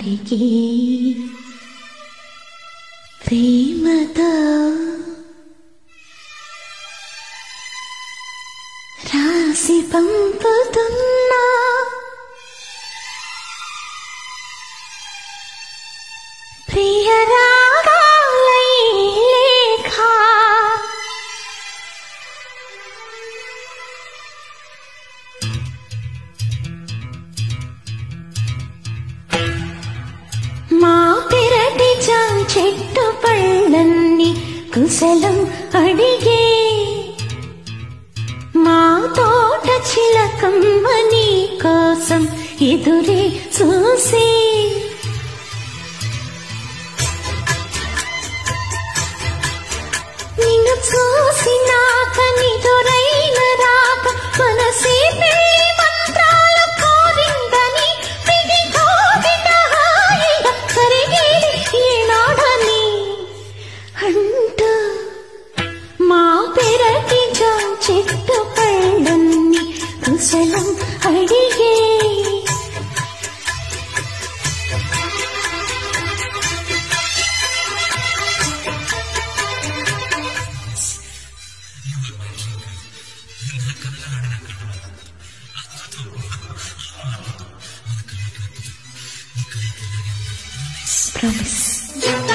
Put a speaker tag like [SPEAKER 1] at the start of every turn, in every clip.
[SPEAKER 1] వారికి ప్రేమతో రాసి పంపుతున్నా. ప్రియరాగాలై లేఖ చెట్టు పళ్ళన్ని కుశలం అడిగే మా తోట చిలకమ్మ నీ కోసం ఎదురే చూసే Promise.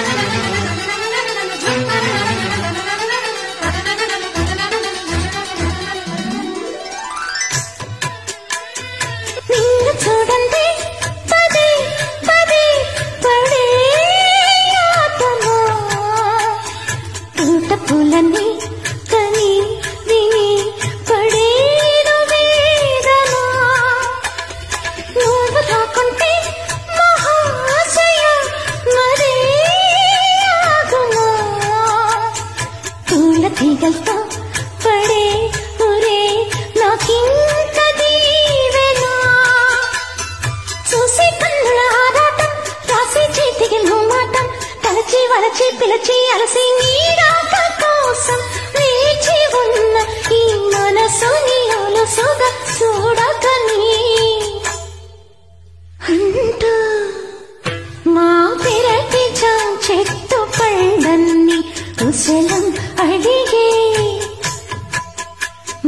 [SPEAKER 1] అలచి పిలిచి అలసి నీడాక కోసం వేచి ఉన్న ఈ మనసు చూడక నీ మా పెరటి చెట్టు పండన్ని కుశలం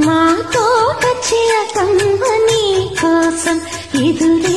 [SPEAKER 1] మా కోసం ఎదురే